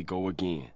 we go again.